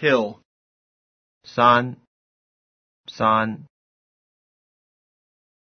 hill, 山，山，